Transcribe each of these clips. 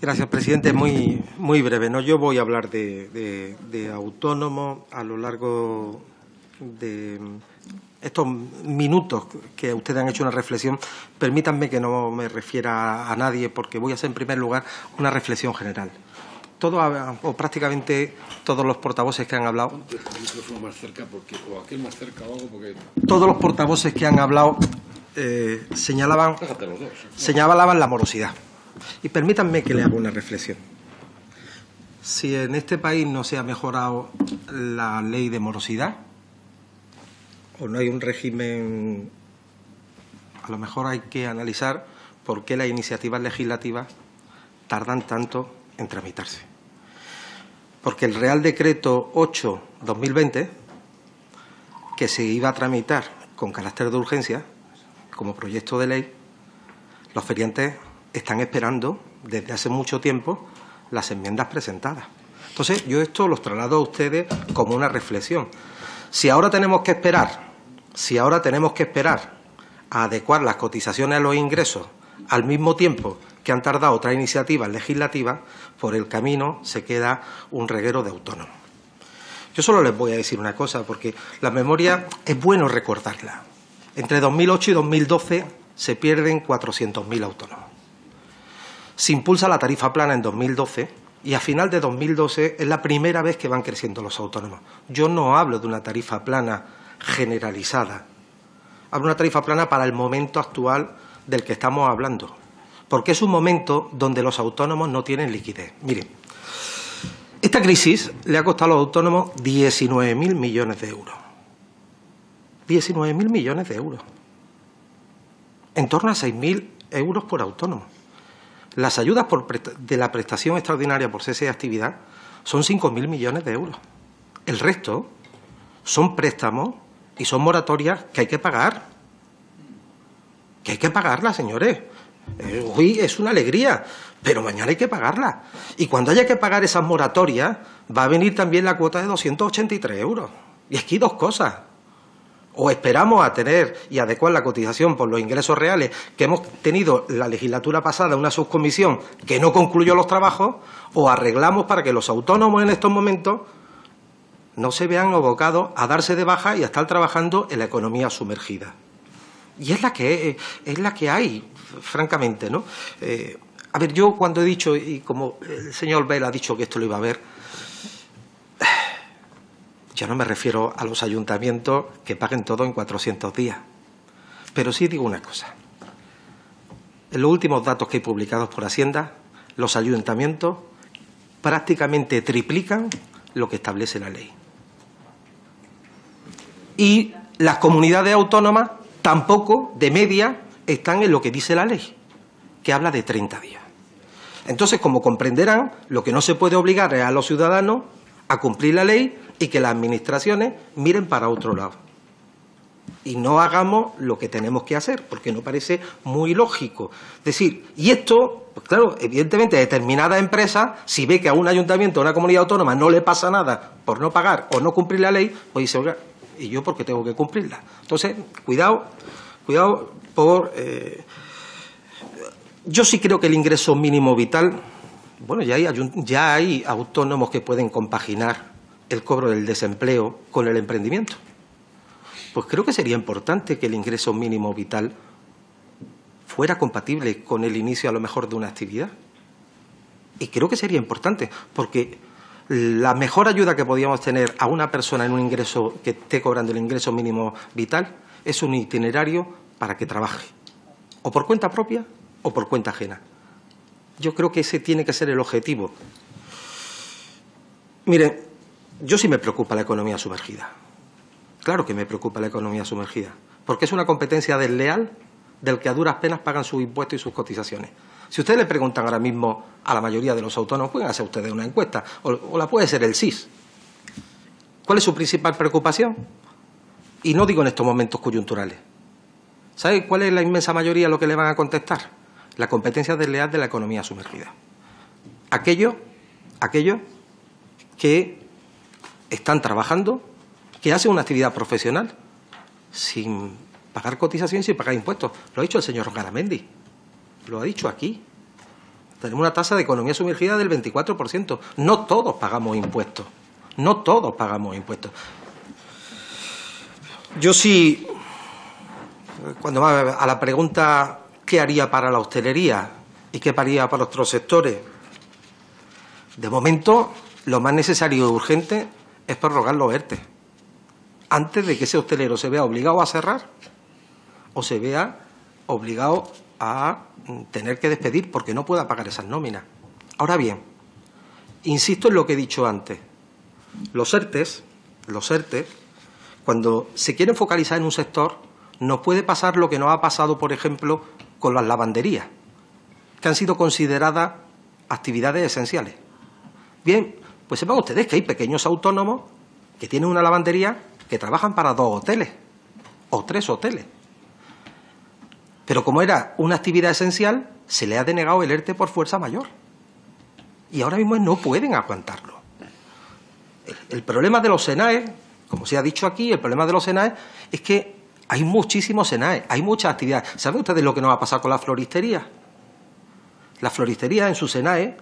Gracias, presidente. Muy, muy breve. ¿no? Yo voy a hablar de, de, autónomos a lo largo de estos minutos que ustedes han hecho una reflexión. Permítanme que no me refiera a nadie, porque voy a hacer en primer lugar una reflexión general. Todo, o prácticamente todos los portavoces que han hablado. Todos los portavoces que han hablado eh, señalaban, señalaban la morosidad. Y permítanme que le haga una reflexión. Si en este país no se ha mejorado la ley de morosidad, o no hay un régimen, a lo mejor hay que analizar por qué las iniciativas legislativas tardan tanto en tramitarse. Porque el Real Decreto 8-2020, que se iba a tramitar con carácter de urgencia, como proyecto de ley, los feriantes están esperando desde hace mucho tiempo las enmiendas presentadas. Entonces, yo esto los traslado a ustedes como una reflexión. Si ahora tenemos que esperar, si ahora tenemos que esperar a adecuar las cotizaciones a los ingresos al mismo tiempo que han tardado otras iniciativas legislativas, por el camino se queda un reguero de autónomos. Yo solo les voy a decir una cosa, porque la memoria es bueno recordarla. Entre 2008 y 2012 se pierden 400.000 autónomos se impulsa la tarifa plana en 2012 y a final de 2012 es la primera vez que van creciendo los autónomos. Yo no hablo de una tarifa plana generalizada, hablo de una tarifa plana para el momento actual del que estamos hablando, porque es un momento donde los autónomos no tienen liquidez. Miren, esta crisis le ha costado a los autónomos 19.000 millones de euros. 19.000 millones de euros. En torno a 6.000 euros por autónomo. Las ayudas de la prestación extraordinaria por cese de actividad son 5.000 millones de euros. El resto son préstamos y son moratorias que hay que pagar. Que hay que pagarlas, señores. Eh, hoy es una alegría, pero mañana hay que pagarla. Y cuando haya que pagar esas moratorias, va a venir también la cuota de 283 euros. Y aquí dos cosas o esperamos a tener y adecuar la cotización por los ingresos reales que hemos tenido la legislatura pasada, una subcomisión que no concluyó los trabajos, o arreglamos para que los autónomos en estos momentos no se vean abocados a darse de baja y a estar trabajando en la economía sumergida. Y es la que, es la que hay, francamente, ¿no? Eh, a ver, yo cuando he dicho, y como el señor Bell ha dicho que esto lo iba a ver, yo no me refiero a los ayuntamientos que paguen todo en 400 días. Pero sí digo una cosa. En los últimos datos que hay publicados por Hacienda, los ayuntamientos prácticamente triplican lo que establece la ley. Y las comunidades autónomas tampoco, de media, están en lo que dice la ley, que habla de 30 días. Entonces, como comprenderán, lo que no se puede obligar es a los ciudadanos a cumplir la ley y que las administraciones miren para otro lado. Y no hagamos lo que tenemos que hacer, porque no parece muy lógico. Es decir, y esto, pues claro, evidentemente determinada empresa, si ve que a un ayuntamiento o a una comunidad autónoma no le pasa nada por no pagar o no cumplir la ley, pues dice, oiga, ¿y yo por qué tengo que cumplirla? Entonces, cuidado, cuidado por... Eh, yo sí creo que el ingreso mínimo vital, bueno, ya hay, ya hay autónomos que pueden compaginar el cobro del desempleo con el emprendimiento. Pues creo que sería importante que el ingreso mínimo vital fuera compatible con el inicio a lo mejor de una actividad. Y creo que sería importante, porque la mejor ayuda que podíamos tener a una persona en un ingreso que esté cobrando el ingreso mínimo vital es un itinerario para que trabaje, o por cuenta propia o por cuenta ajena. Yo creo que ese tiene que ser el objetivo. Miren, yo sí me preocupa la economía sumergida. Claro que me preocupa la economía sumergida, porque es una competencia desleal del que a duras penas pagan sus impuestos y sus cotizaciones. Si ustedes le preguntan ahora mismo a la mayoría de los autónomos, pueden hacer ustedes una encuesta, o, la puede ser el SIS. ¿Cuál es su principal preocupación? Y no digo en estos momentos coyunturales. ¿Sabe cuál es la inmensa mayoría lo que le van a contestar? La competencia desleal de la economía sumergida. Aquello, aquello que están trabajando, que hacen una actividad profesional sin pagar cotización sin pagar impuestos. Lo ha dicho el señor Garamendi, lo ha dicho aquí. Tenemos una tasa de economía sumergida del 24%. No todos pagamos impuestos. No todos pagamos impuestos. Yo sí, cuando va a la pregunta ¿qué haría para la hostelería y qué haría para otros sectores? De momento, lo más necesario y urgente es prorrogar los ERTE, antes de que ese hostelero se vea obligado a cerrar o se vea obligado a tener que despedir porque no pueda pagar esas nóminas. Ahora bien, insisto en lo que he dicho antes. Los ERTES, los ERTES, cuando se quieren focalizar en un sector, nos puede pasar lo que nos ha pasado, por ejemplo, con las lavanderías, que han sido consideradas actividades esenciales. Bien, pues sepan ustedes que hay pequeños autónomos que tienen una lavandería que trabajan para dos hoteles o tres hoteles. Pero como era una actividad esencial, se le ha denegado el ERTE por fuerza mayor. Y ahora mismo no pueden aguantarlo. El, problema de los SENAE, como se ha dicho aquí, el problema de los SENAE es que hay muchísimos SENAE, hay muchas actividades. ¿Saben ustedes lo que nos va a pasar con la floristería? La floristería en su SENAE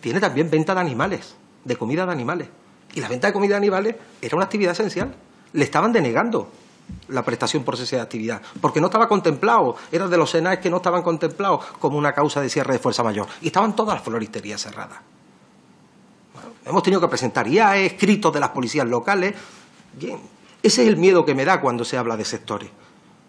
tiene también venta de animales, de comida de animales. Y la venta de comida de animales era una actividad esencial. Le estaban denegando la prestación por cese de actividad, porque no estaba contemplado, era de los SENAES que no estaban contemplados como una causa de cierre de fuerza mayor. Y estaban todas las floristerías cerradas. hemos tenido que presentar ya escritos de las policías locales. Bien, ese es el miedo que me da cuando se habla de sectores.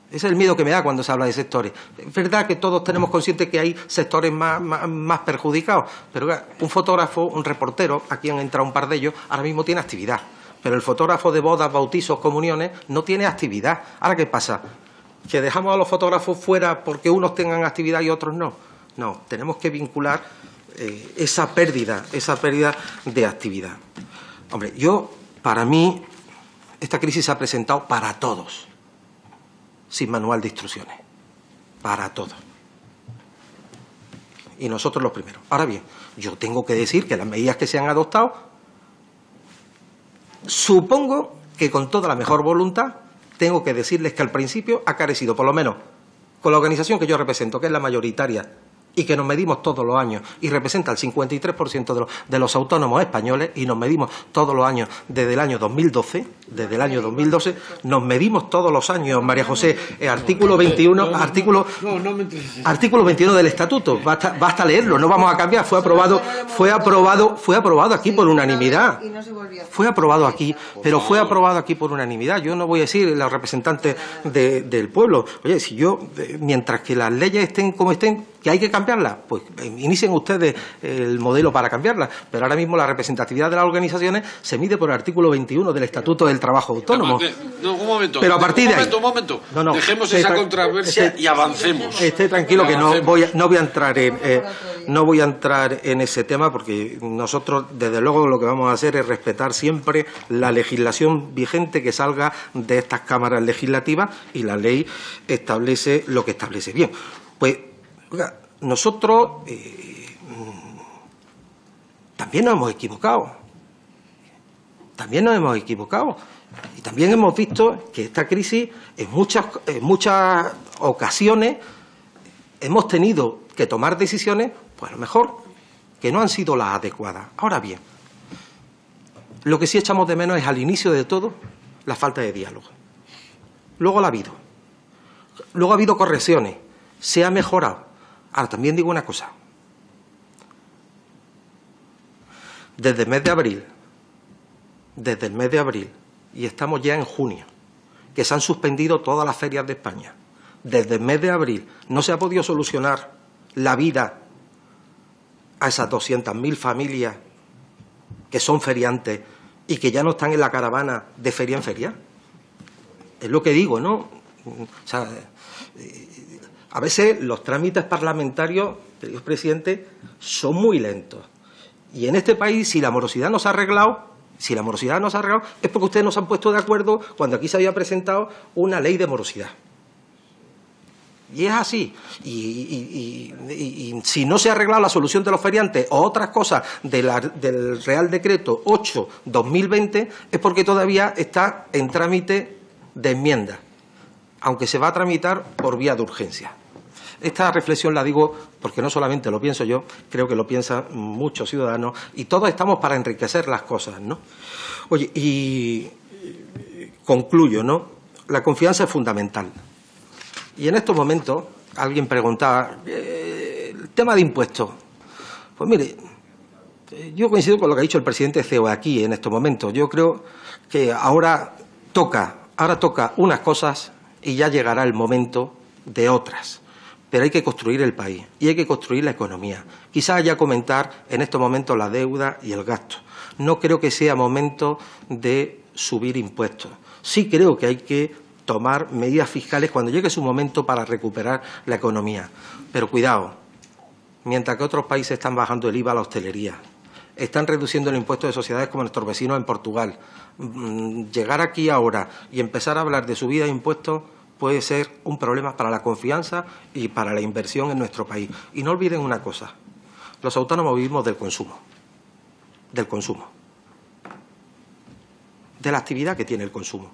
Ese es el miedo que me da cuando se habla de sectores. Es verdad que todos tenemos consciente que hay sectores más, perjudicados, pero un fotógrafo, un reportero, aquí han entrado un par de ellos, ahora mismo tiene actividad. Pero el fotógrafo de bodas, bautizos, comuniones no tiene actividad. Ahora, ¿qué pasa? ¿Que dejamos a los fotógrafos fuera porque unos tengan actividad y otros no? No, tenemos que vincular eh, esa pérdida, esa pérdida de actividad. Hombre, yo, para mí, esta crisis se ha presentado para todos sin manual de instrucciones. Para todos. Y nosotros los primeros. Ahora bien, yo tengo que decir que las medidas que se han adoptado, supongo que con toda la mejor voluntad, tengo que decirles que al principio ha carecido, por lo menos con la organización que yo represento, que es la mayoritaria y que nos medimos todos los años y representa el 53% de los, de los autónomos españoles y nos medimos todos los años desde el año 2012, desde el año 2012, nos medimos todos los años, María José, eh, artículo 21, artículo, artículo 21 del estatuto, basta, basta leerlo, no vamos a cambiar, fue aprobado, fue aprobado, fue aprobado aquí por unanimidad. Fue aprobado aquí, pero fue aprobado aquí por unanimidad. Yo no voy a decir los representantes del pueblo, oye, si yo, eh, mientras que las leyes estén como estén, que hay que cambiarlas, pues eh, inicien ustedes el modelo para cambiarlas. Pero ahora mismo la representatividad de las organizaciones se mide por el artículo 21 del Estatuto del Trabajo Autónomo. No, un momento. Pero a partir de ahí. Un momento, un momento. Dejemos esa controversia y avancemos. Esté tranquilo que no voy, a, no voy a entrar en. Eh, no voy a entrar en ese tema porque nosotros, desde luego, lo que vamos a hacer es respetar siempre la legislación vigente que salga de estas cámaras legislativas y la ley establece lo que establece. Bien, pues nosotros eh, también nos hemos equivocado. También nos hemos equivocado. Y también hemos visto que esta crisis, en muchas, en muchas ocasiones, hemos tenido que tomar decisiones, pues a lo mejor, que no han sido las adecuadas. Ahora bien, lo que sí echamos de menos es al inicio de todo la falta de diálogo. Luego la ha habido. Luego ha habido correcciones. Se ha mejorado. Ahora, también digo una cosa. Desde el mes de abril, desde el mes de abril, y estamos ya en junio, que se han suspendido todas las ferias de España, desde el mes de abril no se ha podido solucionar la vida a esas 200.000 familias que son feriantes y que ya no están en la caravana de feria en feria. Es lo que digo, ¿no? O sea, a veces los trámites parlamentarios, querido presidente, son muy lentos. Y en este país, si la morosidad no se ha arreglado, si la morosidad no se ha arreglado, es porque ustedes no han puesto de acuerdo cuando aquí se había presentado una ley de morosidad. Y es así. Y, si no se ha arreglado la solución de los feriantes o otras cosas del Real Decreto 8-2020, es porque todavía está en trámite de enmienda, aunque se va a tramitar por vía de urgencia. Esta reflexión la digo porque no solamente lo pienso yo, creo que lo piensan muchos ciudadanos y todos estamos para enriquecer las cosas, ¿no? Oye, y concluyo, ¿no? La confianza es fundamental. Y en estos momentos alguien preguntaba eh, el tema de impuestos. Pues mire, yo coincido con lo que ha dicho el presidente CEO aquí en estos momentos. Yo creo que ahora toca, ahora toca unas cosas y ya llegará el momento de otras. Pero hay que construir el país y hay que construir la economía. Quizás haya comentar en estos momentos la deuda y el gasto. No creo que sea momento de subir impuestos. Sí creo que hay que tomar medidas fiscales cuando llegue su momento para recuperar la economía. Pero cuidado, mientras que otros países están bajando el IVA a la hostelería, están reduciendo el impuesto de sociedades como nuestros vecinos en Portugal. Mm, llegar aquí ahora y empezar a hablar de subida de impuestos puede ser un problema para la confianza y para la inversión en nuestro país. Y no olviden una cosa, los autónomos vivimos del consumo, del consumo, de la actividad que tiene el consumo.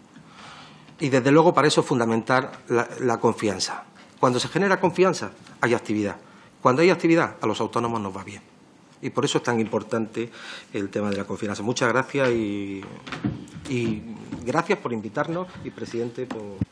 Y desde luego para eso es fundamental la, confianza. Cuando se genera confianza, hay actividad. Cuando hay actividad, a los autónomos nos va bien. Y por eso es tan importante el tema de la confianza. Muchas gracias y, y gracias por invitarnos y, presidente, por.